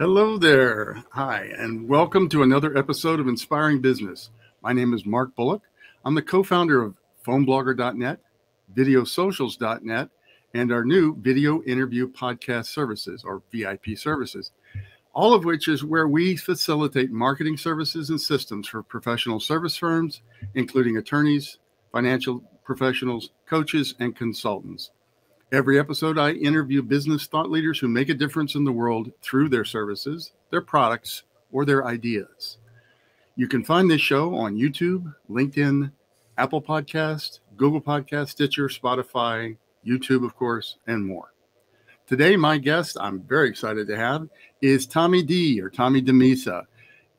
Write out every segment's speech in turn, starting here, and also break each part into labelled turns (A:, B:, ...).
A: Hello there. Hi, and welcome to another episode of Inspiring Business. My name is Mark Bullock. I'm the co founder of PhoneBlogger.net, VideoSocials.net, and our new Video Interview Podcast Services, or VIP services, all of which is where we facilitate marketing services and systems for professional service firms, including attorneys, financial professionals, coaches, and consultants. Every episode, I interview business thought leaders who make a difference in the world through their services, their products, or their ideas. You can find this show on YouTube, LinkedIn, Apple Podcast, Google Podcast, Stitcher, Spotify, YouTube, of course, and more. Today, my guest I'm very excited to have is Tommy D or Tommy DiMisa.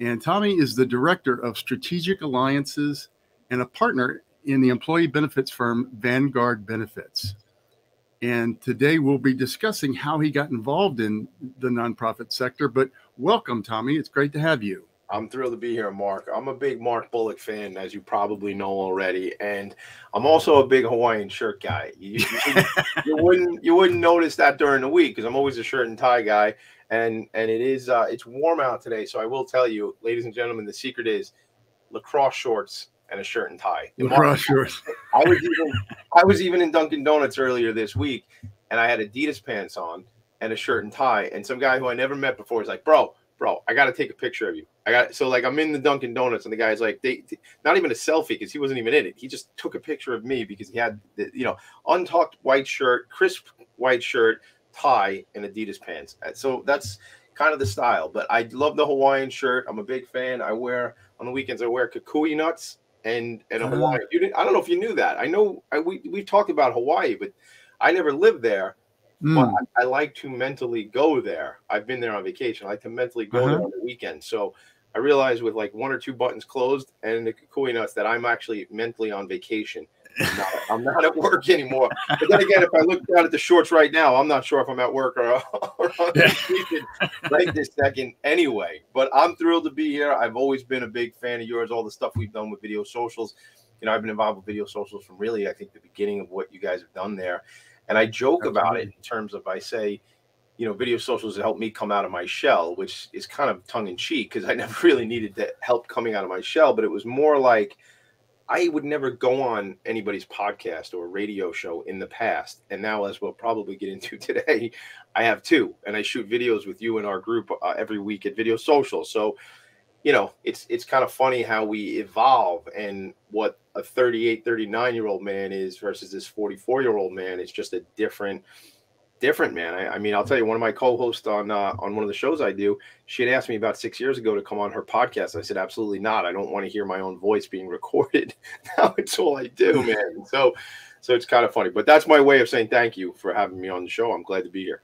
A: And Tommy is the director of strategic alliances and a partner in the employee benefits firm Vanguard Benefits. And today we'll be discussing how he got involved in the nonprofit sector. But welcome, Tommy. It's great to have you.
B: I'm thrilled to be here, Mark. I'm a big Mark Bullock fan, as you probably know already, and I'm also a big Hawaiian shirt guy. You, you, you wouldn't you wouldn't notice that during the week because I'm always a shirt and tie guy, and and it is uh, it's warm out today. So I will tell you, ladies and gentlemen, the secret is lacrosse shorts and a shirt and tie.
A: Lacrosse shorts.
B: I was even I was even in Dunkin' Donuts earlier this week, and I had Adidas pants on and a shirt and tie. And some guy who I never met before is like, "Bro, bro, I got to take a picture of you." I got so like I'm in the Dunkin' Donuts, and the guy's like, "They, not even a selfie because he wasn't even in it. He just took a picture of me because he had the, you know untucked white shirt, crisp white shirt, tie, and Adidas pants. So that's kind of the style. But I love the Hawaiian shirt. I'm a big fan. I wear on the weekends. I wear kukui nuts and and. Hawaii. You didn't, I don't know if you knew that. I know I, we we talked about Hawaii, but I never lived there. Mm. But I, I, like to mentally go there. I've been there on vacation. I like to mentally go uh-huh. there on the weekend. So I realized with like one or two buttons closed and the kukui nuts that I'm actually mentally on vacation. I'm not, I'm not, at work anymore. But then again, if I look down at the shorts right now, I'm not sure if I'm at work or, or on vacation right this second anyway. But I'm thrilled to be here. I've always been a big fan of yours, all the stuff we've done with video socials. You know, I've been involved with video socials from really, I think, the beginning of what you guys have done there. And I joke Absolutely. about it in terms of I say, you know, video socials have helped me come out of my shell, which is kind of tongue in cheek because I never really needed the help coming out of my shell, but it was more like – I would never go on anybody's podcast or radio show in the past. And now, as we'll probably get into today, I have two, and I shoot videos with you in our group uh, every week at Video Social. So, you know, it's it's kind of funny how we evolve and what a 38, 39 year old man is versus this 44 year old man. It's just a different different, man. I, I, mean, I'll tell you, one of my co-hosts on uh, on one of the shows I do, she had asked me about six years ago to come on her podcast. I said, absolutely not. I don't want to hear my own voice being recorded. now it's all I do, man. So, so it's kind of funny, but that's my way of saying thank you for having me on the show. I'm glad to be here.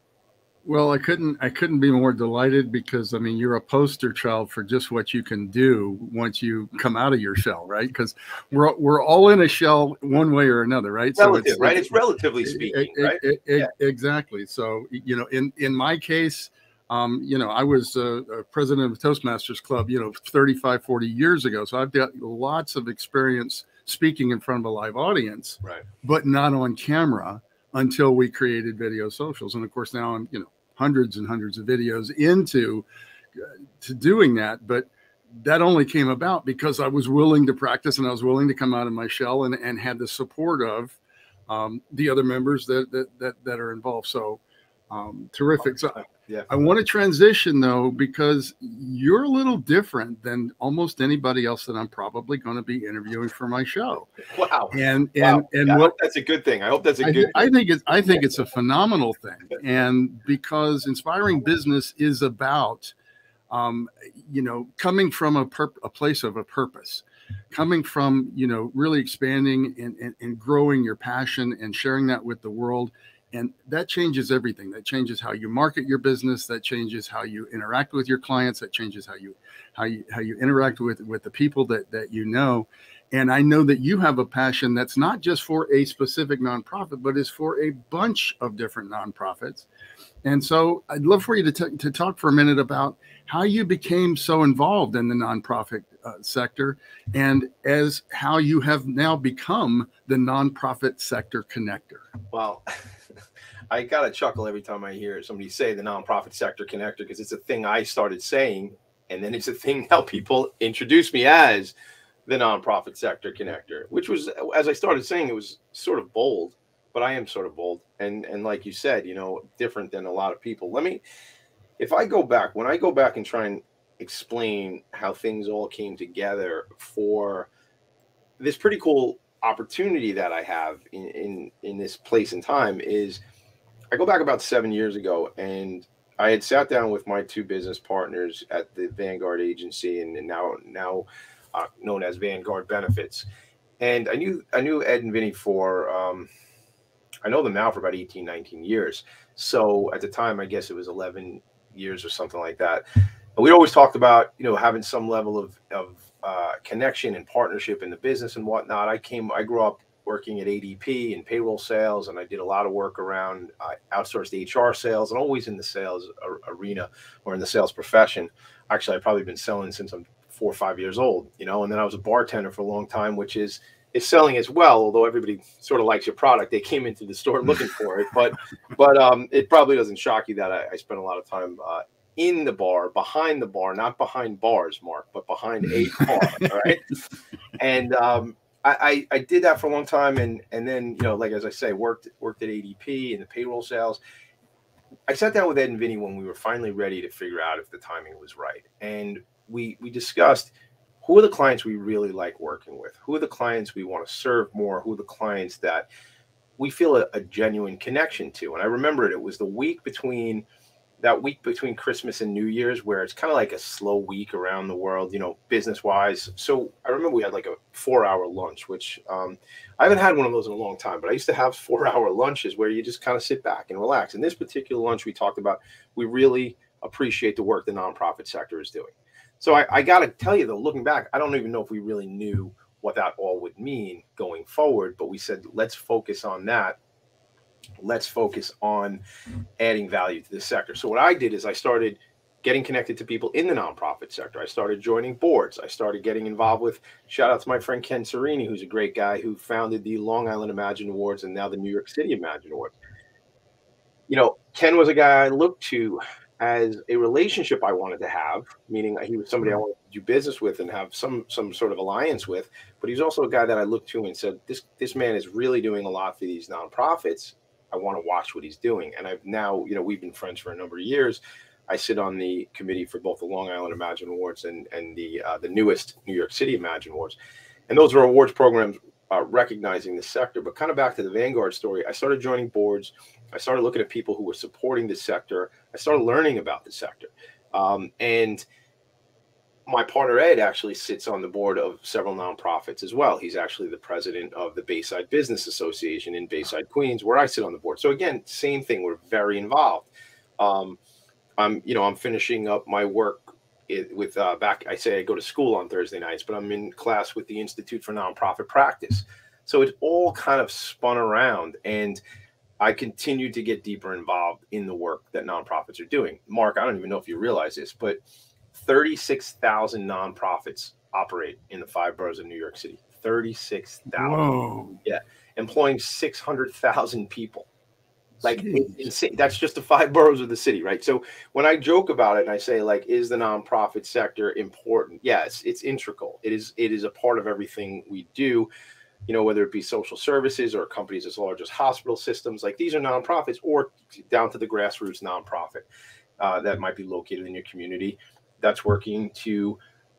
A: Well, I couldn't I couldn't be more delighted because I mean you're a poster child for just what you can do once you come out of your shell, right? Because we're we're all in a shell one way or another, right?
B: Relative, so it's, right? It's relatively speaking,
A: it, right? It, it, yeah. Exactly. So you know, in in my case, um, you know, I was a, a president of Toastmasters Club, you know, 35, 40 years ago. So I've got lots of experience speaking in front of a live audience,
B: right?
A: But not on camera until we created video socials. And of course, now I'm, you know, hundreds and hundreds of videos into uh, to doing that but that only came about because I was willing to practice and I was willing to come out of my shell and, and had the support of um, the other members that, that, that, that are involved. So um, terrific. So yeah. I want to transition though because you're a little different than almost anybody else that I'm probably going to be interviewing for my show.
B: Wow.
A: And and
B: wow.
A: and
B: yeah,
A: what
B: that's a good thing. I hope that's a good.
A: I, I think it's I think it's a phenomenal thing, and because inspiring business is about, um, you know, coming from a pur- a place of a purpose coming from you know really expanding and, and, and growing your passion and sharing that with the world and that changes everything. That changes how you market your business. That changes how you interact with your clients. That changes how you how you how you interact with with the people that that you know. And i know that you have a passion that's not just for a specific nonprofit but is for a bunch of different nonprofits. And so i'd love for you to, to talk for a minute about how you became so involved in the nonprofit uh, sector and as how you have now become the nonprofit sector connector
B: well I got to chuckle every time I hear somebody say the nonprofit sector connector because it's a thing I started saying, and then it's a thing now people introduce me as the nonprofit sector connector, which was, as I started saying, it was sort of bold, but I am sort of bold, and and like you said, you know, different than a lot of people. Let me, if I go back, when I go back and try and explain how things all came together for this pretty cool opportunity that I have in, in in this place and time is I go back about seven years ago and I had sat down with my two business partners at the Vanguard agency and, and now now uh, known as Vanguard Benefits. And I knew I knew Ed and Vinny for um, I know them now for about 18, 19 years. So at the time, I guess it was 11 years or something like that. We always talked about, you know, having some level of, of uh, connection and partnership in the business and whatnot. I came, I grew up working at ADP and payroll sales, and I did a lot of work around uh, outsourced HR sales, and always in the sales arena or in the sales profession. Actually, I've probably been selling since I'm four or five years old, you know. And then I was a bartender for a long time, which is is selling as well. Although everybody sort of likes your product, they came into the store looking for it. But but um, it probably doesn't shock you that I, I spent a lot of time uh, in the bar, behind the bar, not behind bars, Mark, but behind a bar. all right. And um, I, I, I did that for a long time, and and then you know, like as I say, worked worked at ADP in the payroll sales. I sat down with Ed and Vinny when we were finally ready to figure out if the timing was right, and we we discussed who are the clients we really like working with, who are the clients we want to serve more, who are the clients that we feel a, a genuine connection to. And I remember it; it was the week between that week between Christmas and New Year's, where it's kind of like a slow week around the world, you know, business wise. So I remember we had like a four hour lunch, which um, I haven't had one of those in a long time, but I used to have four hour lunches where you just kind of sit back and relax. And this particular lunch we talked about, we really appreciate the work the nonprofit sector is doing. So I, I got to tell you though, looking back, I don't even know if we really knew what that all would mean going forward, but we said, let's focus on that let's focus on adding value to this sector. So what I did is I started getting connected to people in the nonprofit sector. I started joining boards. I started getting involved with shout out to my friend Ken Cerini, who's a great guy who founded the Long Island Imagine Awards and now the New York City Imagine Awards. You know, Ken was a guy I looked to as a relationship I wanted to have, meaning he was somebody I mm-hmm. wanted to do business with and have some some sort of alliance with. But he's also a guy that I looked to and said, "This this man is really doing a lot for these nonprofits, I want to watch what he's doing. And I've now, you know, we've been friends for a number of years. I sit on the committee for both the Long Island Imagine Awards and and the uh, the newest New York City Imagine Awards, and those are awards programs uh, recognizing the sector. But kind of back to the Vanguard story, I started joining boards. I started looking at people who were supporting the sector. I started learning about the sector, um, and my partner Ed actually sits on the board of several nonprofits as well. He's actually the president of the Bayside Business Association in Bayside, Queens, where I sit on the board. So again, same thing. We're very involved. Um, I'm, you know, I'm finishing up my work with uh, back. I say I go to school on Thursday nights, but I'm in class with the Institute for Nonprofit Practice. So it all kind of spun around, and I continue to get deeper involved in the work that nonprofits are doing. Mark, I don't even know if you realize this, but 36,000 nonprofits operate in the five boroughs of New York City. 36,000. Yeah. Employing 600,000 people. Like insane. That's just the five boroughs of the city, right? So when I joke about it and I say like, is the nonprofit sector important? Yes, it's integral. It is. It is a part of everything we do. You know, whether it be social services or companies as large as hospital systems, like these are nonprofits, or down to the grassroots nonprofit uh, that might be located in your community that's working to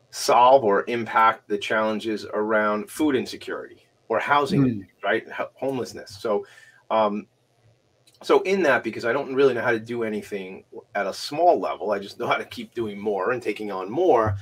B: solve or impact the challenges around food insecurity or housing, mm. right? homelessness. So, um, so in that, because I don't really know how to do anything at a small level, I just know how to keep doing more and taking on more.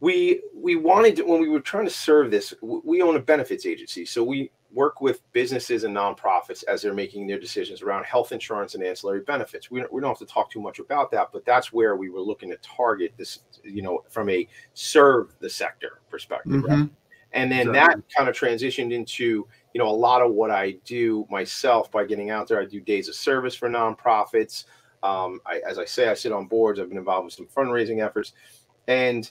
B: We we wanted to, when we were trying to serve this, we own a benefits agency, so we work with businesses and nonprofits as they're making their decisions around health insurance and ancillary benefits. We, don't, we don't have to talk too much about that, but that's where we were looking to target this, you know, from a serve the sector perspective. Mm-hmm. Right? And then that kind of transitioned into, you know, a lot of what I do myself by getting out there. I do days of service for nonprofits. Um, I, as I say, I sit on boards. I've been involved with some fundraising efforts. And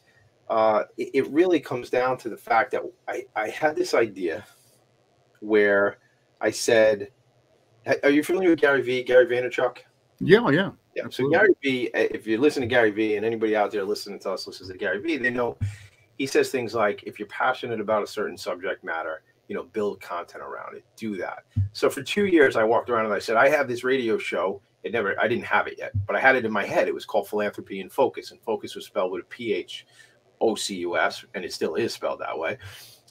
B: uh, it, it really comes down to the fact that I, I had this idea where I said, Are you familiar with Gary V? Gary Vaynerchuk?
A: Yeah, yeah.
B: Yeah. Absolutely. So Gary V, eh, if you listen to Gary V, and anybody out there listening to us listens to Gary V, they know he says things like, if you're passionate about a certain subject matter, you know, build content around it. Do that. So for two years, I walked around and I said, I have this radio show. It never, I didn't have it yet, but I had it in my head. It was called Philanthropy in Phocus, and Focus was spelled with a P H O C U S, and it still is spelled that way.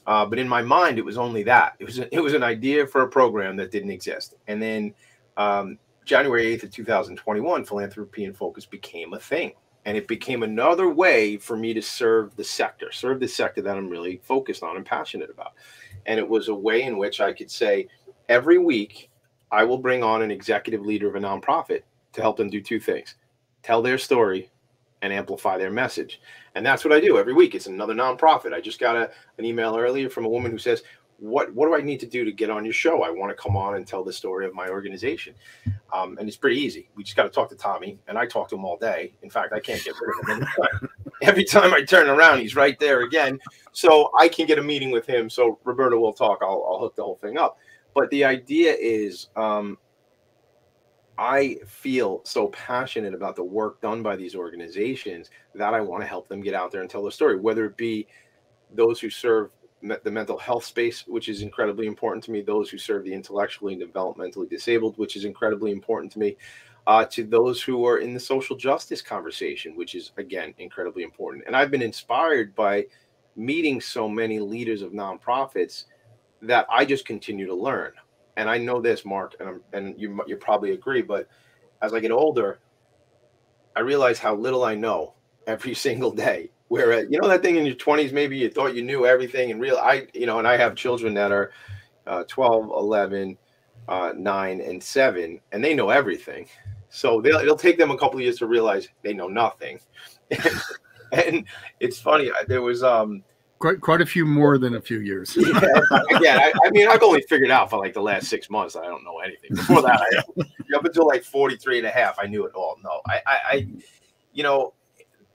B: Uh, but in my mind, it was only that. It was a, it was an idea for a program that didn't exist. And then um, January 8th of 2021, Philanthropy and Phocus became a thing. And it became another way for me to serve the sector, serve the sector that I'm really focused on and passionate about. And it was a way in which I could say, every week, I will bring on an executive leader of a nonprofit to help them do two things tell their story and amplify their message. And that's what I do every week. It's another nonprofit. I just got a, an email earlier from a woman who says, what, what do I need to do to get on your show? I want to come on and tell the story of my organization. Um, and it's pretty easy. We just got to talk to Tommy, and I talk to him all day. In fact, I can't get rid of him. Every time I turn around, he's right there again. So I can get a meeting with him. So Roberta will talk. I'll, I'll hook the whole thing up. But the idea is um, I feel so passionate about the work done by these organizations that I want to help them get out there and tell their story, whether it be those who serve the mental health space, which is incredibly important to me, those who serve the intellectually and developmentally disabled, which is incredibly important to me, uh, to those who are in the social justice conversation, which is, again, incredibly important. And I've been inspired by meeting so many leaders of nonprofits that I just continue to learn and I know this, Mark, and I'm, and you you probably agree, but as I get older, I realize how little I know every single day. Where you know that thing in your 20s, maybe you thought you knew everything, and real I you know, and I have children that are uh, 12, 11, uh, 9, and 7, and they know everything. So it'll take them a couple of years to realize they know nothing. and it's funny. There was um
A: quite quite a few more than a few years.
B: yeah, again, I, I, mean, I've only figured out for like the last six months I don't know anything. Before that, I, up until like 43 and a half, I knew it all. No, I, I, I, you know,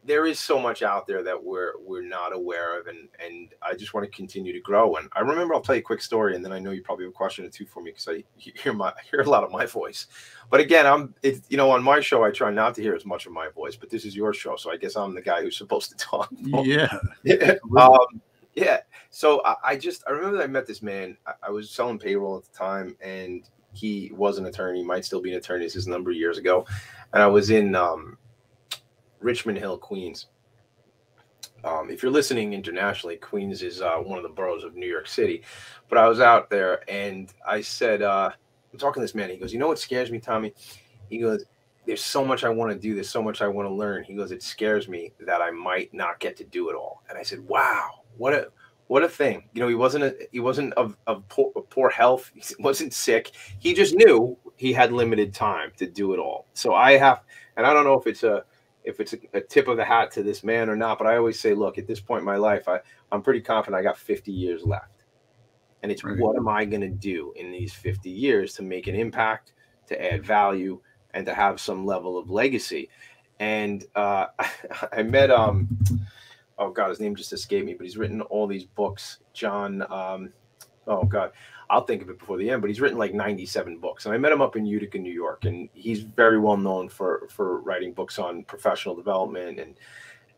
B: there is so much out there that we're we're not aware of, and and I just want to continue to grow. And I remember I'll tell you a quick story, and then I know you probably have a question or two for me because I hear my hear a lot of my voice. But again, I'm it, you know on my show I try not to hear as much of my voice, but this is your show, so I guess I'm the guy who's supposed to talk.
A: Yeah,
B: yeah. Um, yeah. So I, I, just I remember I met this man. I, I was selling payroll at the time, and he was an attorney, might still be an attorney. This is a number of years ago, and I was in um, Richmond Hill, Queens. Um, if you're listening internationally, Queens is uh, one of the boroughs of New York City. But I was out there and I said, uh, I'm talking to this man. He goes, You know what scares me, Tommy? He goes, There's so much I want to do. There's so much I want to learn. He goes, It scares me that I might not get to do it all. And I said, Wow, what a what a thing. You know, he wasn't a, he wasn't of, of poor, of poor health. He wasn't sick. He just knew he had limited time to do it all. So I have, and I don't know if it's a if it's a, a, tip of the hat to this man or not. But I always say, look, at this point in my life, I, I'm pretty confident I got 50 years left. And it's right. what am I going to do in these 50 years to make an impact, to add value, and to have some level of legacy. And uh, I met, um, oh God, his name just escaped me, but he's written all these books. John, um, oh God, I'll think of it before the end, but he's written like 97 books. And I met him up in Utica, New York, and he's very well known for for writing books on professional development and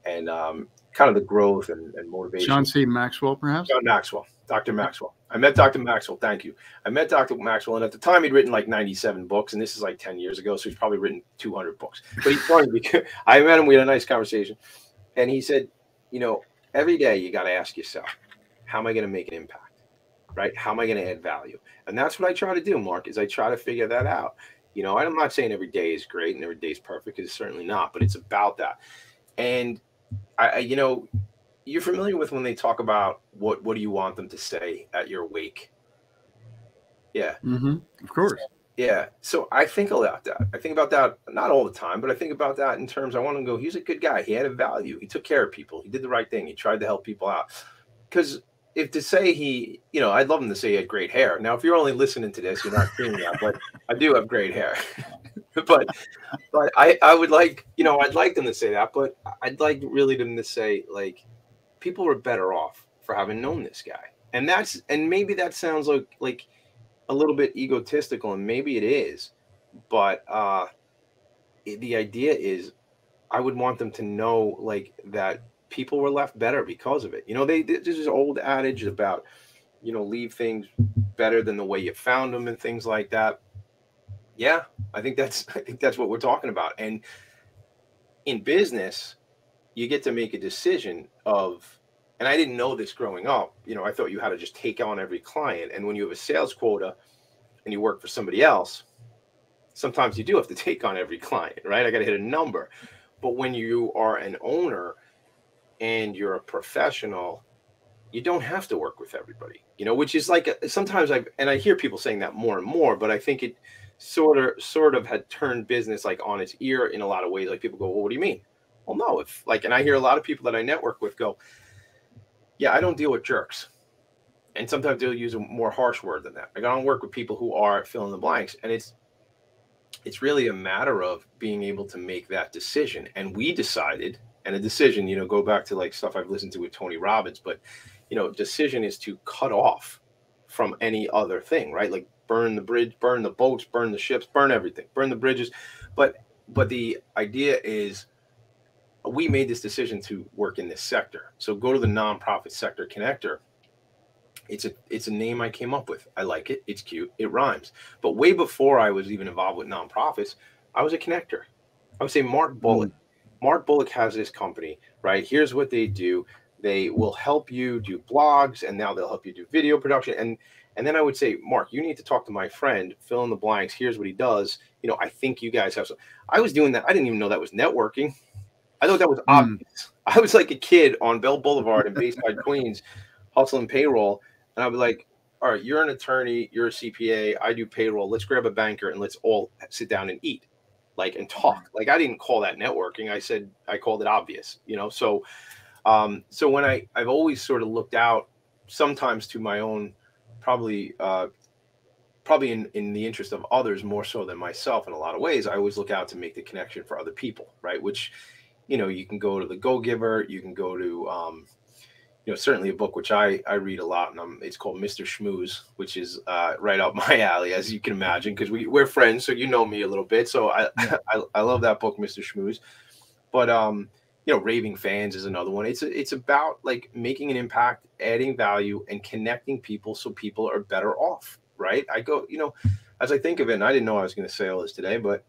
B: and um, kind of the growth and, and motivation.
A: John C. Maxwell, perhaps?
B: John Maxwell, Dr. Maxwell. I met Dr. Maxwell. Thank you. I met Dr. Maxwell, and at the time he'd written like 97 books, and this is like 10 years ago, so he's probably written 200 books. But he's funny because I met him. We had a nice conversation, and he said, you know, every day you got to ask yourself, how am I going to make an impact? Right? How am I going to add value? And that's what I try to do, Mark, is I try to figure that out. You know, I'm not saying every day is great and every day is perfect. It's certainly not, but it's about that. And I, you know, you're familiar with when they talk about what what do you want them to say at your wake? Yeah,
A: mm-hmm. of course.
B: Yeah. So I think about that. I think about that not all the time, but I think about that in terms I want to go, he's a good guy. He had a value. He took care of people. He did the right thing. He tried to help people out. Because if to say he, you know, I'd love him to say he had great hair. Now, if you're only listening to this, you're not seeing that, but I do have great hair. but but I, I would like, you know, I'd like them to say that, but I'd like really them to say like people were better off for having known this guy. And that's and maybe that sounds like like a little bit egotistical, and maybe it is, but uh, the idea is I would want them to know like that people were left better because of it. You know, they there's this old adage about you know leave things better than the way you found them and things like that. Yeah, I think that's I think that's what we're talking about. And in business, you get to make a decision of and I didn't know this growing up. You know, I thought you had to just take on every client. And when you have a sales quota and you work for somebody else, sometimes you do have to take on every client, right? I got to hit a number. But when you are an owner and you're a professional, you don't have to work with everybody, you know, which is like sometimes I and I hear people saying that more and more, but I think it sort of sort of had turned business like on its ear in a lot of ways. Like people go, well, what do you mean? Well, no, if like, and I hear a lot of people that I network with go, yeah, I don't deal with jerks. And sometimes they'll use a more harsh word than that. Like I don't work with people who are fill in the blanks. And it's it's really a matter of being able to make that decision. And we decided, and a decision, you know, go back to like stuff I've listened to with Tony Robbins, but you know, decision is to cut off from any other thing, right? Like burn the bridge, burn the boats, burn the ships, burn everything, burn the bridges. But but the idea is we made this decision to work in this sector. So go to the nonprofit sector connector. It's a it's a name I came up with. I like it. It's cute. It rhymes. But way before I was even involved with nonprofits, I was a connector. I would say Mark hmm. Bullock. Mark Bullock has this company, right? Here's what they do. They will help you do blogs, and now they'll help you do video production. And and then I would say, Mark, you need to talk to my friend, fill in the blanks. Here's what he does. You know, I think you guys have some. I was doing that. I didn't even know that was networking. I thought that was hmm. obvious. Mm. I was like a kid on Bell Boulevard in Bayside, Queens, hustling payroll, and I'd be like, "All right, you're an attorney, you're a CPA, I do payroll. Let's grab a banker and let's all sit down and eat, like and talk." Like I didn't call that networking. I said I called it obvious, you know. So, um, so when I I've always sort of looked out, sometimes to my own, probably. Uh, probably in, in the interest of others more so than myself in a lot of ways i always look out to make the connection for other people right which you know, you can go to the Go Giver, you can go to, um, you know, certainly a book which I I read a lot, and I'm, it's called Mr. Schmooze, which is uh, right up my alley, as you can imagine, because we we're friends, so you know me a little bit. So I I, I love that book, Mr. Schmooze. But um, you know, Raving Fans is another one. It's it's about like making an impact, adding value, and connecting people so people are better off. Right? I go, you know, as I think of it, and I didn't know I was going to say all this today, but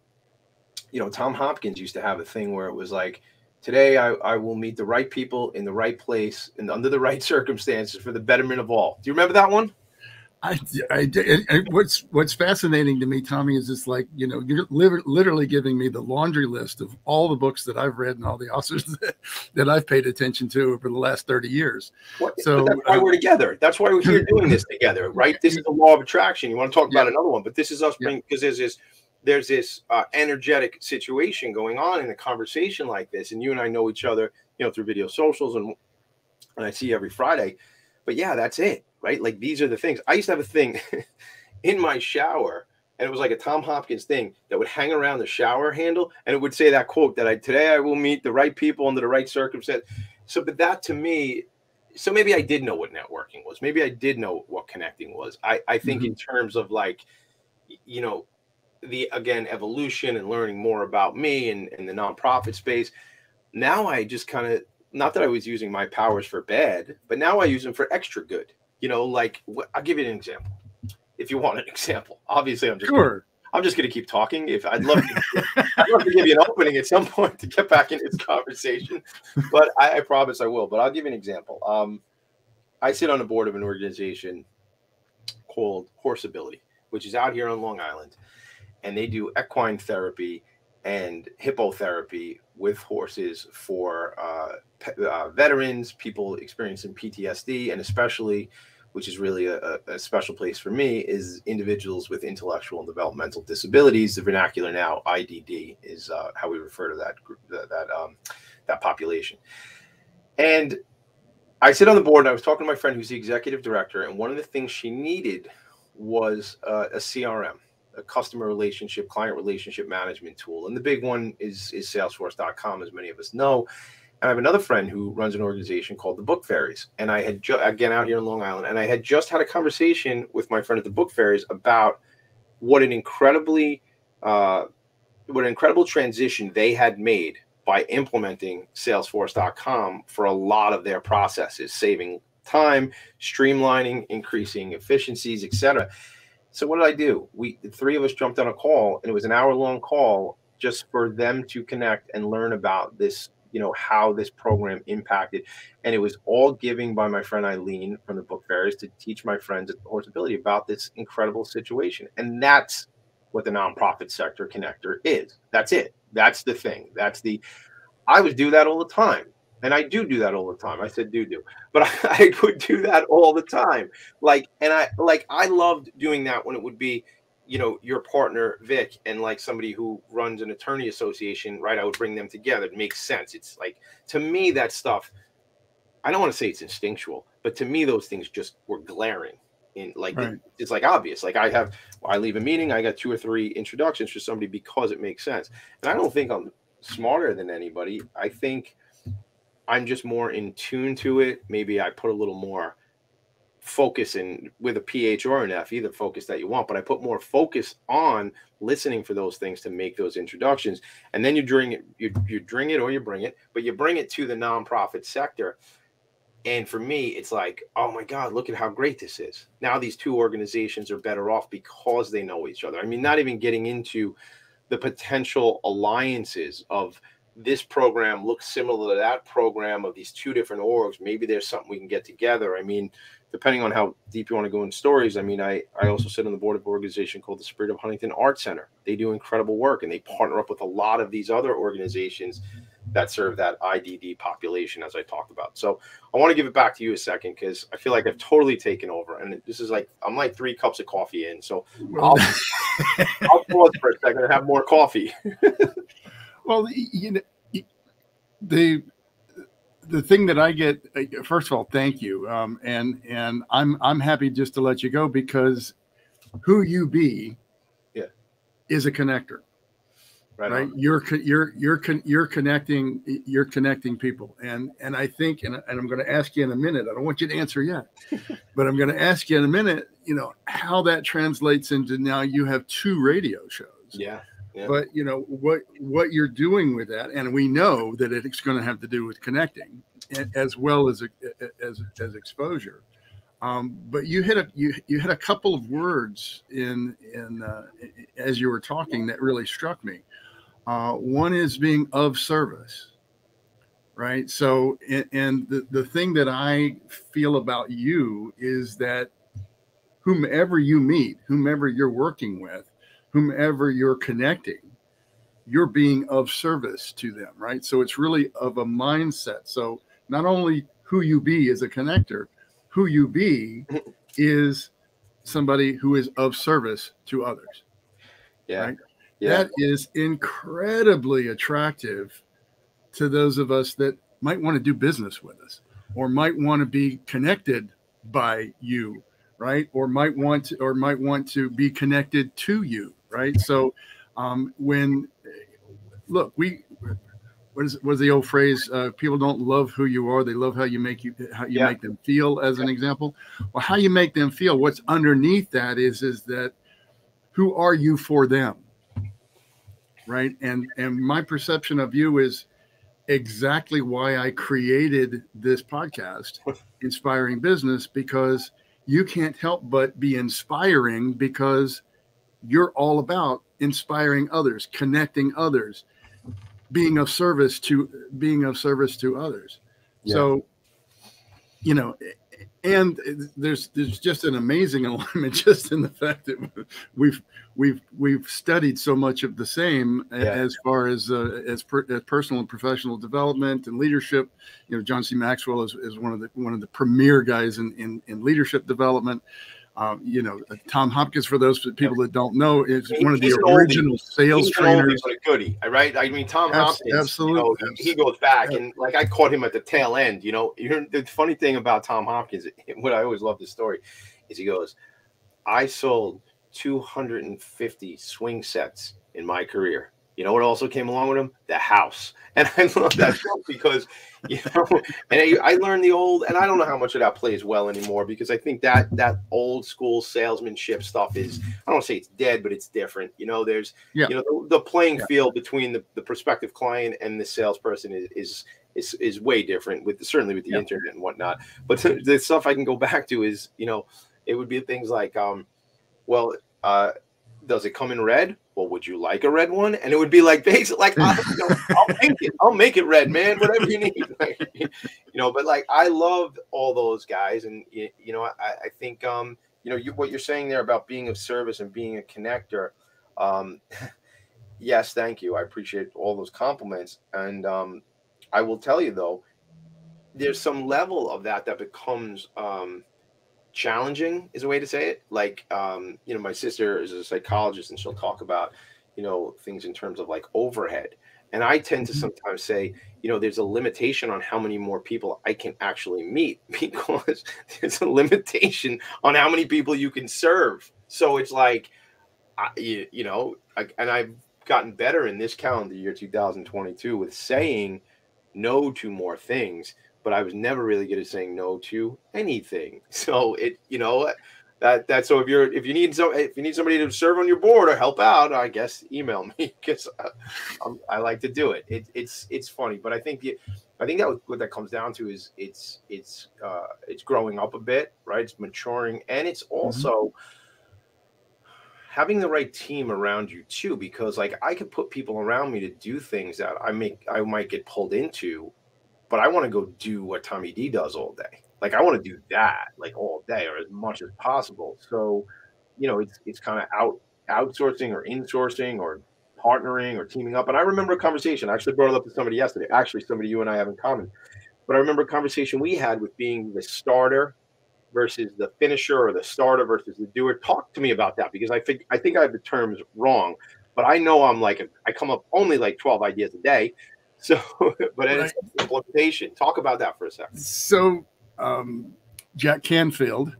B: you know, Tom Hopkins used to have a thing where it was like, today I, I will meet the right people in the right place and under the right circumstances for the betterment of all. Do you remember that one?
A: I, I, I, what's what's fascinating to me, Tommy, is it's like you know you're literally giving me the laundry list of all the books that I've read and all the authors that, that I've paid attention to over the last thirty years.
B: What, so that's why uh, we're together. That's why we're here doing this together, right? This is the law of attraction. You want to talk about yeah. another one, but this is us because there's this there's this uh, energetic situation going on in a conversation like this, and you and I know each other, you know, through video socials, and and I see you every Friday. But yeah, that's it, right? Like these are the things. I used to have a thing in my shower, and it was like a Tom Hopkins thing that would hang around the shower handle, and it would say that quote that I today I will meet the right people under the right circumstance. So, but that to me, so maybe I did know what networking was. Maybe I did know what connecting was. I I think mm-hmm. in terms of like, you know, the again evolution and learning more about me and, and the nonprofit space. Now i just kind of not that i was using my powers for bad but now i use them for extra good. You know like i'll give you an example if you want an example. Obviously i'm just
A: sure.
B: I'm just going to keep talking. If i'd love to i'd love to give you an opening at some point to get back into this conversation but I, I promise i will. But i'll give you an example. Um, i sit on the board of an organization called horse ability which is out here on long island and they do equine therapy and hippotherapy with horses for uh, uh, veterans, people experiencing PTSD, and especially, which is really a, a, special place for me, is individuals with intellectual and developmental disabilities. The vernacular now, IDD, is uh, how we refer to that group, that that, um, that population. And I sit on the board, and I was talking to my friend who's the executive director, and one of the things she needed was uh, a CRM a customer relationship, client relationship management tool. And the big one is is Salesforce.com, as many of us know. And I have another friend who runs an organization called the Book Fairies. And I had ju- again out here in Long Island, and I had just had a conversation with my friend at the Book Fairies about what an incredibly uh, what an incredible transition they had made by implementing salesforce.com for a lot of their processes saving time streamlining increasing efficiencies etc so what did i do? We the three of us jumped on a call and it was an hour long call just for them to connect and learn about this you know how this program impacted. And it was all giving by my friend eileen from the book fairies to teach my friends at horseability about this incredible situation. And that's what the nonprofit sector connector is. That's it. That's the thing. That's the i would do that all the time and i do do that all the time i said do do but I, I would do that all the time like and i like i loved doing that when it would be you know your partner Vic and like somebody who runs an attorney association, right? I would bring them together. It makes sense. It's like to me that stuff. I don't want to say it's instinctual, but to me those things just were glaring. In like right. it's like obvious. Like I have, I leave a meeting, I got two or three introductions for somebody because it makes sense. And I don't think I'm smarter than anybody. I think I'm just more in tune to it. Maybe I put a little more focus in with a PH or an F, either focus that you want, but I put more focus on listening for those things to make those introductions. And then you bring it, you, you it or you bring it, but you bring it to the nonprofit sector. And for me, it's like, oh my God, look at how great this is. Now these two organizations are better off because they know each other. I mean, not even getting into the potential alliances of this program looks similar to that program of these two different orgs. Maybe there's something we can get together. I mean, depending on how deep you want to go in stories, I mean, I, I also sit on the board of an organization called the Spirit of Huntington Art Center. They do incredible work and they partner up with a lot of these other organizations that serve that IDD population, as I talked about. So I want to give it back to you a second because I feel like I've totally taken over. And this is like, I'm like three cups of coffee in. So I'll, I'll pause for a second and have more coffee.
A: well, you know, the the thing that I get, uh, first of all, thank you, um, and and I'm I'm happy just to let you go because who you be,
B: yeah,
A: is a connector,
B: right?
A: right? You're you're you're you're connecting you're connecting people, and and I think, and, and I'm going to ask you in a minute. I don't want you to answer yet, but I'm going to ask you in a minute. You know how that translates into now you have two radio shows.
B: Yeah
A: but you know what what you're doing with that, and we know that it's going to have to do with connecting as well as as as exposure. Um, but you hit a you you had a couple of words in in uh, as you were talking that really struck me. Uh, one is being of service, right? So, and, and the the thing that I feel about you is that whomever you meet, whomever you're working with, whomever you're connecting, you're being of service to them, right? So it's really of a mindset. So not only who you be as a connector, who you be is somebody who is of service to others.
B: Yeah.
A: Right? yeah. That is incredibly attractive to those of us that might want to do business with us or might want to be connected by you right or might want to or might want to be connected to you right? So um, when look, we what is what is the old phrase? Uh, people don't love who you are; they love how you make you how you yeah. make them feel. As an example, well, how you make them feel. What's underneath that is is that who are you for them, right? And and my perception of you is exactly why I created this podcast, Inspiring Business, because you can't help but be inspiring because you're all about inspiring others, connecting others, being of service to being of service to others. Yeah. So, you know, and there's there's just an amazing alignment just in the fact that we've we've we've studied so much of the same yeah. as far as uh, as, per, as personal and professional development and leadership. You know, John C. Maxwell is, is one of the one of the premier guys in in, in leadership development. Um, you know, Tom Hopkins, for those people that don't know, is he, one of the original oldie. sales trainers.
B: But a goodie, right? I mean, Tom Hopkins, absolutely, you know, he, he, goes back, and like I caught him at the tail end. You know, the funny thing about Tom Hopkins, what I always love the story, is he goes, "I sold 250 swing sets in my career, You know what also came along with him? The house. And I love that because, you know, and I, I, learned the old, and I don't know how much of that plays well anymore because I think that that old school salesmanship stuff is, I don't want to say it's dead, but it's different. You know, there's, yeah. you know, the, the playing yeah. field between the, the prospective client and the salesperson is, is, is, is way different with certainly with the yeah. internet and whatnot. But the, the stuff I can go back to is, you know, it would be things like, um, well, uh, does it come in red? Well, would you like a red one? And it would be like basically like I'll, you know, I'll make it. I'll make it red, man. Whatever you need. Like, you know, but like I love all those guys, and you, you know, I, I think um, you know, you, what you're saying there about being of service and being a connector. Um, yes, thank you. I appreciate all those compliments, and um, I will tell you though, there's some level of that that becomes um challenging is a way to say it. Like um you know my sister is a psychologist and she'll talk about you know things in terms of like overhead. And i tend to mm-hmm. sometimes say you know there's a limitation on how many more people i can actually meet because there's a limitation on how many people you can serve. So it's like I, you, you know I, and i've gotten better in this calendar year 2022 with saying no to more things but I was never really good at saying no to anything. So it, you know, that that so if you're if you need so if you need somebody to serve on your board or help out, I guess email me because uh, I like to do it. it. It's it's funny, but I think the I think that what that comes down to is it's it's uh, it's growing up a bit, right? It's maturing, and it's mm-hmm. also. Mm-hmm having the right team around you too because like i could put people around me to do things that i make i might get pulled into but I want to go do what Tommy D does all day. Like I want to do that like all day or as much as possible. So, you know, it's it's kind of out outsourcing or insourcing or partnering or teaming up. And I remember a conversation. I actually brought it up to somebody yesterday. Actually, somebody you and I have in common. But I remember a conversation we had with being the starter versus the finisher or the starter versus the doer. Talk to me about that because I think I think I have the terms wrong, but I know I'm like I come up only like 12 ideas a day. So, but right. it's implementation. Talk about that for a second.
A: So, um, Jack Canfield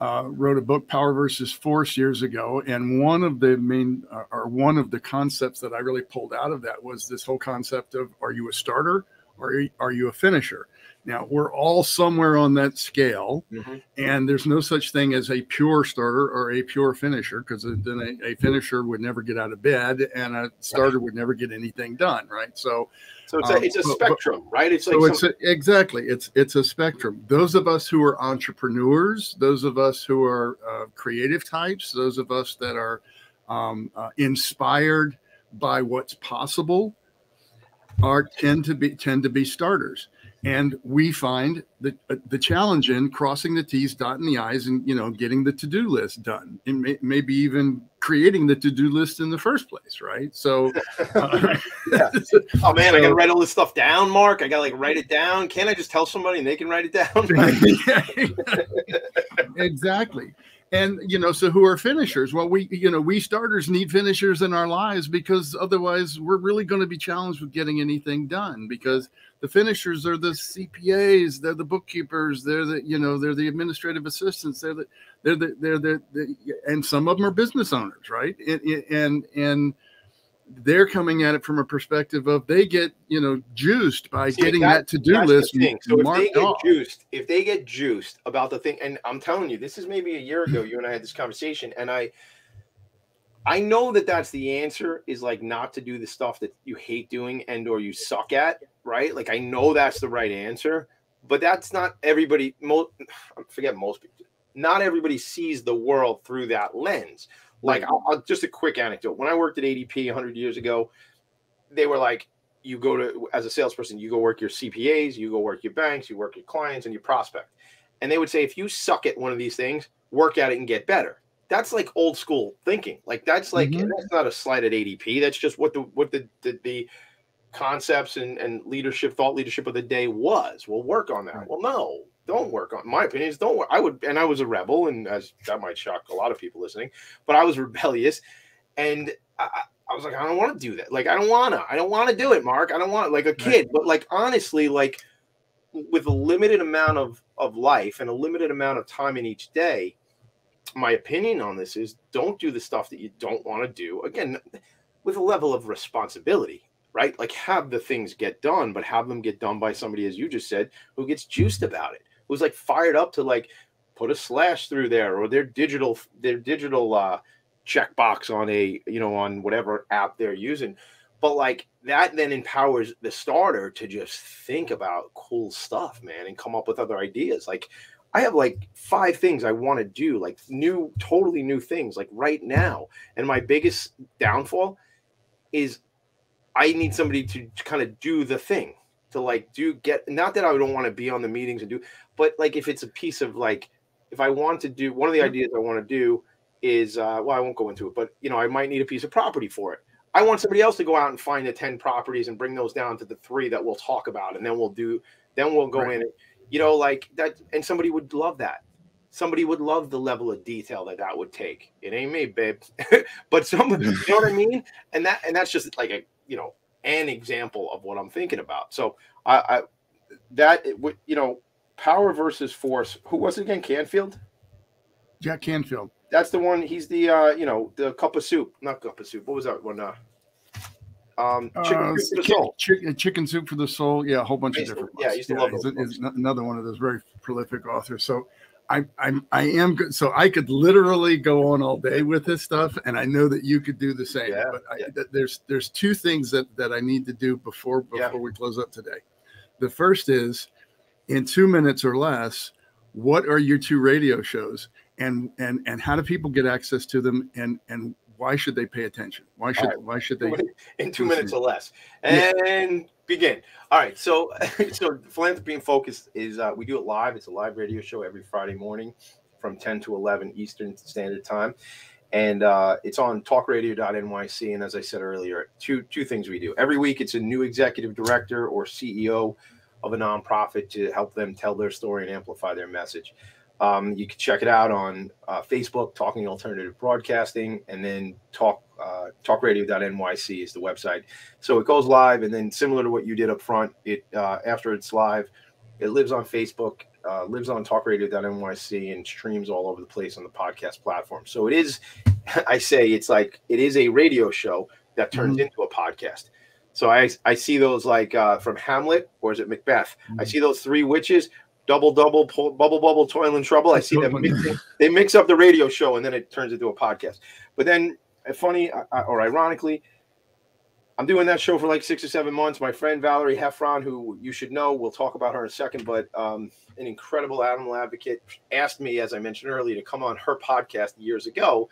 A: uh, wrote a book, Power versus Force, years ago, and one of the main uh, or one of the concepts that I really pulled out of that was this whole concept of: Are you a starter or are you a finisher? Now, we're all somewhere on that scale, mm-hmm. and there's no such thing as a pure starter or a pure finisher because then a, a, finisher would never get out of bed and a starter would never get anything done, right? So,
B: so it's a, um, it's a spectrum, but, right?
A: It's so like it's a, exactly it's it's a spectrum. Those of us who are entrepreneurs, those of us who are uh, creative types, those of us that are um, uh, inspired by what's possible, are tend to be tend to be starters and we find the uh, the challenge in crossing the t's dotting the i's and you know getting the to-do list done and may, maybe even creating the to-do list in the first place right? So
B: uh, yeah. oh man so, i gotta write all this stuff down mark. I gotta like write it down. Can't i just tell somebody and they can write it down?
A: Exactly. And you know so who are finishers? Well we you know we starters need finishers in our lives because otherwise we're really going to be challenged with getting anything done because the finishers are the cpas they're the bookkeepers they're the you know they're the administrative assistants they're the they're the they're the, the and some of them are business owners right? And and and they're coming at it from a perspective of they get you know juiced by See, getting that, that to-do list
B: so if they get off. juiced if they get juiced about the thing and i'm telling you this is maybe a year ago you and i had this conversation and i i know that that's the answer is like not to do the stuff that you hate doing and or you suck at right like i know that's the right answer but that's not everybody most forget most people not everybody sees the world through that lens like, I'll, I'll, just a quick anecdote. When I worked at ADP 100 years ago, they were like, you go to, as a salesperson, you go work your CPAs, you go work your banks, you work your clients, and you prospect. And they would say, if you suck at one of these things, work at it and get better. That's like old school thinking. Like that's like mm-hmm. that's not a slight at ADP. That's just what the what the the, the concepts and, and leadership, thought leadership of the day was. We'll work on that. Right. Well, no, don't work on my opinions don't work i would and i was a rebel and as that might shock a lot of people listening but i was rebellious and i, I was like i don't want to do that like i don't want to i don't want to do it mark i don't want like a kid but like honestly like with a limited amount of of life and a limited amount of time in each day my opinion on this is don't do the stuff that you don't want to do again with a level of responsibility, right? Like have the things get done, but have them get done by somebody, as you just said, who gets juiced about it, who's like fired up to like put a slash through there or their digital their digital uh checkbox on a you know on whatever app they're using. But like that then empowers the starter to just think about cool stuff man and come up with other ideas. Like i have like five things i want to do like new totally new things like right now. And my biggest downfall is i need somebody to kind of do the thing to like do get not that i don't want to be on the meetings and do but like if it's a piece of like if i want to do one of the ideas i want to do is uh well i won't go into it but you know i might need a piece of property for it I want somebody else to go out and find the 10 properties and bring those down to the three that we'll talk about. And then we'll do, then we'll go right. in, and, you know, like that. And somebody would love that. Somebody would love the level of detail that that would take. It ain't me, babe. but somebody, you know what I mean? And that, and that's just like a, you know, an example of what I'm thinking about. So I, I that, you know, power versus force. Who was it again? Canfield?
A: Jack Canfield
B: that's the one. He's the uh, you know, the cup of soup, not cup of soup. What was that one? Uh,
A: um, chicken, uh, soup chicken, chicken, chicken, soup for the soul. Yeah, a whole bunch
B: of
A: different.
B: Ones. Yeah, he's, yeah,
A: he's, he's another one of those very prolific authors. So I, I, I am good. So I could literally go on all day with this stuff, and I know that you could do the same. Yeah, but I, yeah. there's there's two things that that I need to do before before yeah. we close up today. The first is, in two minutes or less, what are your two radio shows? and and and how do people get access to them and and why should they pay attention why should right. why should they
B: in two minutes or less and. Begin. All right so so Philanthropy in Phocus is uh, we do it live. It's a live radio show every friday morning from 10 to 11 eastern standard time. And uh, it's on talkradio.nyc and as i said earlier two two things we do. Every week it's a new executive director or ceo of a nonprofit to help them tell their story and amplify their message um, you can check it out on uh, Facebook, Talking Alternative Broadcasting, and then talk uh, talkradio.nyc is the website. So it goes live, and then similar to what you did up front, it uh, after it's live, it lives on Facebook, uh, lives on talkradio.nyc, and streams all over the place on the podcast platform. So it is, I say, it's like it is a radio show that turns mm-hmm. into a podcast. So I, I see those like uh, from Hamlet, or is it Macbeth? Mm-hmm. I see those three witches double double bubble bubble toil and trouble. I see them mixing, they mix up the radio show and then it turns into a podcast. But then, uh, funny or ironically, I'm doing that show for like six or seven months. My friend Valerie Heffron, who you should know, we'll talk about her in a second, but um, an incredible animal advocate, asked me, as I mentioned earlier, to come on her podcast years ago,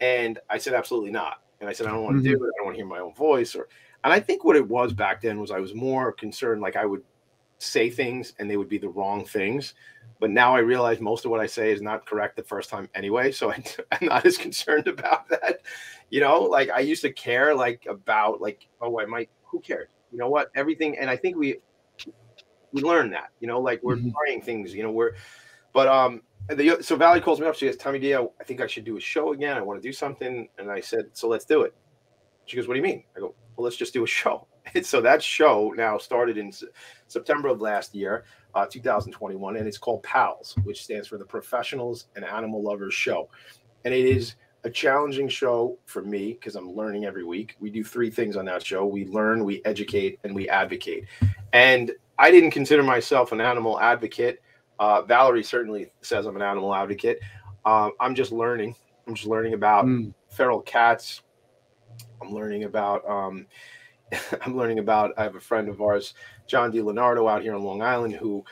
B: and I said absolutely not. And I said I don't want to mm-hmm. do it. I don't want to hear my own voice. Or, and I think what it was back then was I was more concerned, like I would say things and they would be the wrong things. But now I realize most of what I say is not correct the first time anyway. So I, am not as concerned about that. You know, like I used to care like about like, oh, I might, who cares? You know what? Everything. And I think we, we learn that, you know, like we're mm-hmm. trying things, you know, we're, but, um, the, so Valley calls me up. She goes, Tommy D, I, I think I should do a show again. I want to do something. And I said, so let's do it. She goes, what do you mean? I go, well, let's just do a show. so that show now started in September of last year, uh, 2021, and it's called PALS, which stands for the Professionals and Animal Lovers Show. And it is a challenging show for me because I'm learning every week. We do three things on that show we learn, we educate, and we advocate. And I didn't consider myself an animal advocate. Uh, Valerie certainly says I'm an animal advocate. Uh, I'm just learning. I'm just learning about mm. feral cats. I'm learning about um, I'm learning about. I have a friend of ours, John DiLeonardo, out here on Long Island, who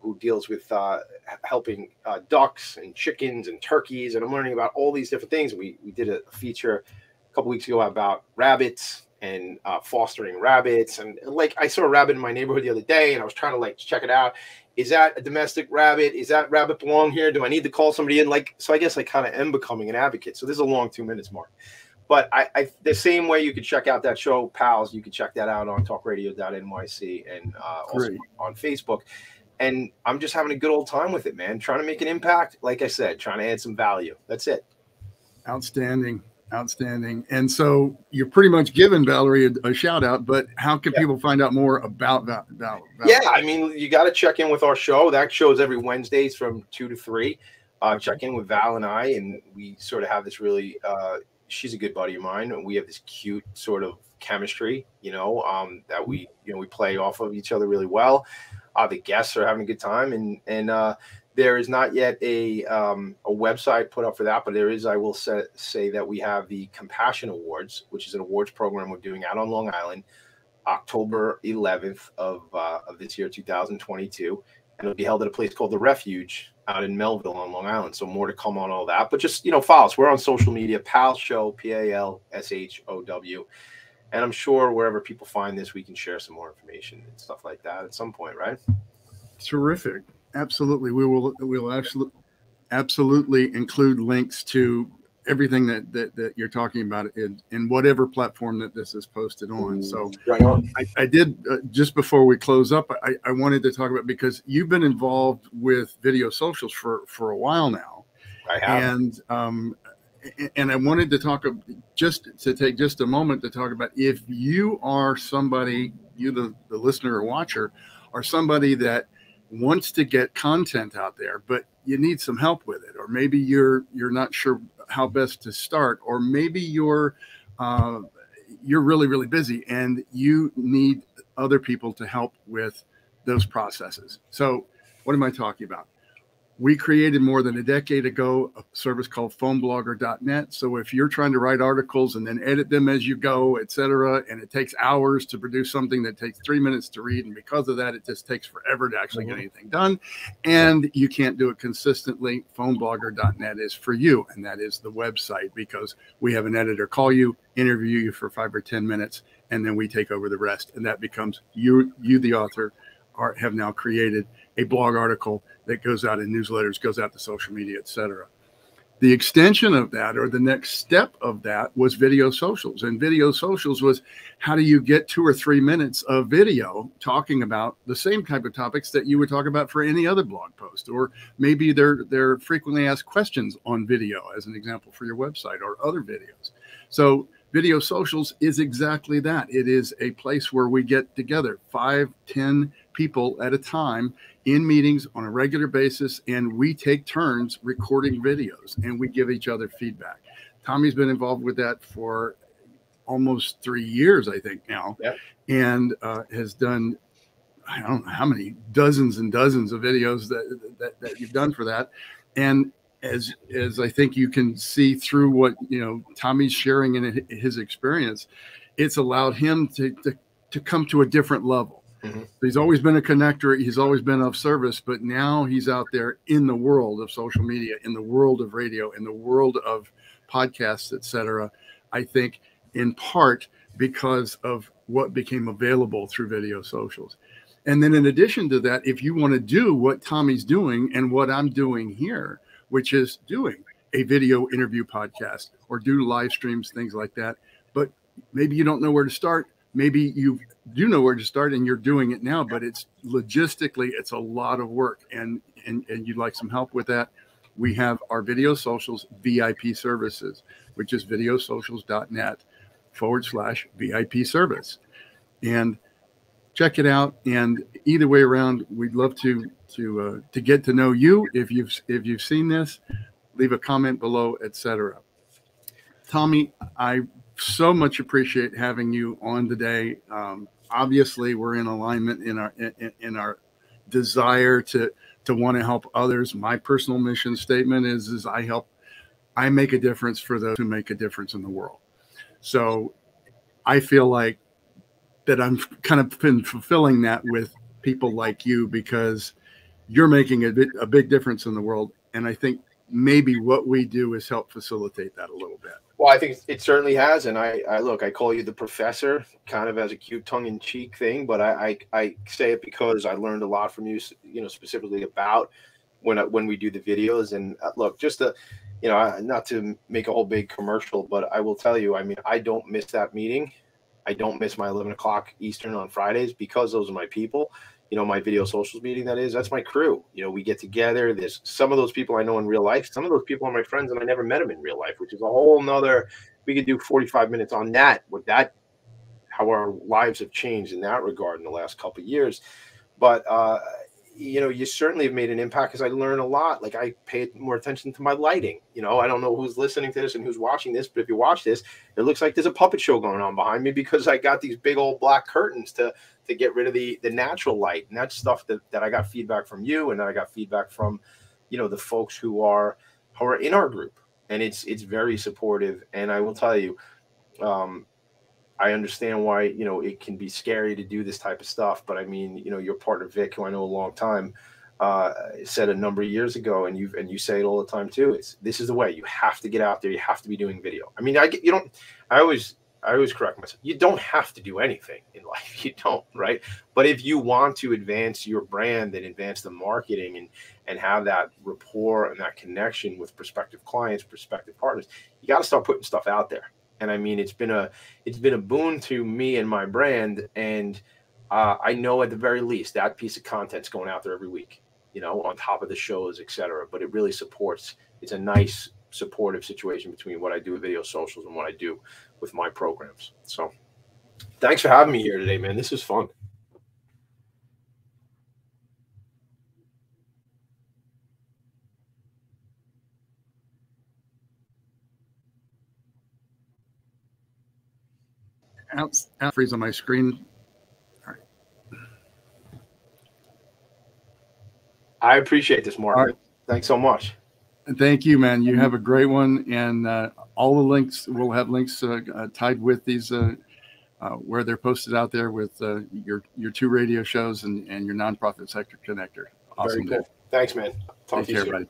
B: who deals with uh, helping uh, ducks and chickens and turkeys, and I'm learning about all these different things. We we did a feature a couple weeks ago about rabbits and uh, fostering rabbits, and like I saw a rabbit in my neighborhood the other day, and I was trying to like check it out. Is that a domestic rabbit? Is that rabbit belong here? Do I need to call somebody in? Like, so I guess I kind of am becoming an advocate. So this is a long two minutes, Mark. But I, I, the same way you could check out that show, pals, you could check that out on talkradio.nyc and uh, also on Facebook. And I'm just having a good old time with it, man. Trying to make an impact. Like I said, trying to add some value. That's it.
A: Outstanding. Outstanding. And so you're pretty much giving Valerie a, a shout out, but how can yeah. people find out more about that? Val,
B: Val? Yeah, I mean, you got to check in with our show. That shows every Wednesdays from two to three. Uh, check in with Val and I, and we sort of have this really uh, she's a good buddy of mine, and we have this cute sort of chemistry, you know, um, that we you know we play off of each other really well. Uh, the guests are having a good time, and and uh, there is not yet a um, a website put up for that, but there is. I will say, say that we have the Compassion Awards, which is an awards program we're doing out on Long Island, October 11th of uh, of this year, 2022, and it'll be held at a place called the Refuge out in Melville on Long Island. So more to come on all that. But just you know, follow us. We're on social media, Pal Show, P A L S H O W. And I'm sure wherever people find this, we can share some more information and stuff like that at some point, right?
A: Terrific. Absolutely. We will we will absolutely absolutely include links to everything that, that, that you're talking about in, in whatever platform that this is posted on. So right on. I, I did uh, just before we close up, I, I wanted to talk about because you've been involved with video socials for, for a while now.
B: I have.
A: And, um, and I wanted to talk just to take just a moment to talk about if you are somebody, you the, the listener or watcher, are somebody that wants to get content out there, but you need some help with it, or maybe you're you're not sure how best to start, or maybe you're uh, you're really really busy and you need other people to help with those processes. So, what am I talking about? We created more than a decade ago a service called phoneblogger.net so if you're trying to write articles and then edit them as you go etc and it takes hours to produce something that takes three minutes to read and because of that it just takes forever to actually get mm-hmm. anything done. And you can't do it consistently. phoneblogger.net is for you and that is the website because we have an editor call you interview you for five or ten minutes and then we take over the rest. And that becomes you you the author are, have now created a blog article that goes out in newsletters, goes out to social media, etc. The extension of that, or the next step of that, was video socials. And video socials was how do you get two or three minutes of video talking about the same type of topics that you would talk about for any other blog post, or maybe they're they're frequently asked questions on video, as an example for your website or other videos. So video socials is exactly that. It is a place where we get together five, ten people at a time in meetings on a regular basis and we take turns recording videos and we give each other feedback. Tommy's been involved with that for almost three years, I think now,
B: yep.
A: and uh, has done I don't know how many dozens and dozens of videos that, that that you've done for that, and as as I think you can see through what you know Tommy's sharing in his experience, it's allowed him to to, to come to a different level Mm-hmm. He's always been a connector. He's always been of service, but now he's out there in the world of social media, in the world of radio, in the world of podcasts, etc. I think in part because of what became available through video socials. And then in addition to that, if you want to do what Tommy's doing and what I'm doing here, which is doing a video interview podcast or do live streams, things like that, but maybe you don't know where to start, maybe you do know where to start and you're doing it now, but it's logistically, it's a lot of work and, and, and you'd like some help with that. We have our video socials VIP services, which is videosocials.net forward slash VIP service. And check it out. And either way around, we'd love to to uh, to get to know you. If you've if you've seen this, leave a comment below, etc. Tommy, I so much appreciate having you on today. Um, obviously, we're in alignment in our in, in our desire to to want to help others. My personal mission statement is is I help I make a difference for those who make a difference in the world. So I feel like that I'm kind of been fulfilling that with people like you because you're making a, bit, a big difference in the world. And I think maybe what we do is help facilitate that a little bit.
B: Well, I think it certainly has, and I, I look, I call you the professor, kind of as a cute tongue-in-cheek thing, but I, I, I say it because I learned a lot from you, you know, specifically about when when we do the videos. And uh, look, just to, you know, not to make a whole big commercial, but I will tell you, I mean, I don't miss that meeting. I don't miss my 11 o'clock Eastern on Fridays because those are my people you know, my video socials meeting that is, that's my crew. You know, we get together. There's some of those people I know in real life. Some of those people are my friends and I never met them in real life, which is a whole nother, we could do 45 minutes on that, with that, how our lives have changed in that regard in the last couple of years. But, uh, you know, you certainly have made an impact because I learn a lot. Like I pay more attention to my lighting. You know, I don't know who's listening to this and who's watching this, but if you watch this, it looks like there's a puppet show going on behind me because I got these big old black curtains to to get rid of the the natural light. And that's stuff that, that I got feedback from you and that I got feedback from, you know, the folks who are who are in our group. And it's it's very supportive. And I will tell you, um, I understand why you know it can be scary to do this type of stuff, but I mean, you know, your partner Vic, who I know a long time, uh, said a number of years ago, and you and you say it all the time too. It's this is the way you have to get out there. You have to be doing video. I mean, I get you don't. I always I always correct myself. You don't have to do anything in life. You don't, right? But if you want to advance your brand and advance the marketing and and have that rapport and that connection with prospective clients, prospective partners, you got to start putting stuff out there and I mean it's been a it's been a boon to me and my brand, and uh, I know at the very least that piece of content's going out there every week, you know, on top of the shows, etc. But it really supports. It's a nice supportive situation between what I do with video socials and what I do with my programs. So, thanks for having me here today, man. This was fun.
A: Out, out freeze on my screen. All right.
B: I appreciate this, Mark. Right. Thanks so much.
A: Thank you, man. You have a great one, and uh, all the links we'll have links uh, uh, tied with these uh, uh, where they're posted out there with uh, your your two radio shows and, and your nonprofit sector connector.
B: Awesome. Very cool. Thanks, man.
A: Talk Take to you care, soon. buddy.